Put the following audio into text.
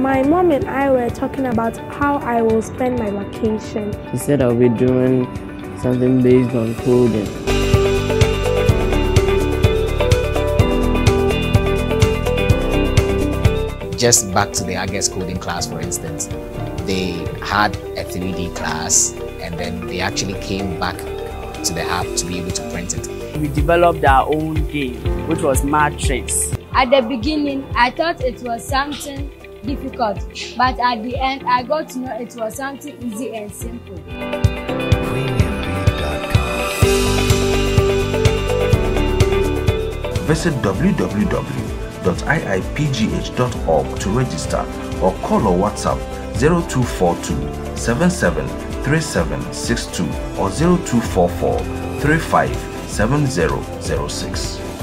my mom and I were talking about how I will spend my vacation. He said I'll be doing something based on coding. Just back to the Agnes coding class, for instance, they had a 3D class and then they actually came back to the app to be able to print it. We developed our own game, which was Matrix. At the beginning, I thought it was something difficult, but at the end, I got to know it was something easy and simple. Visit www.iipgh.org to register or call or WhatsApp 0242 773762 or 0244 357006.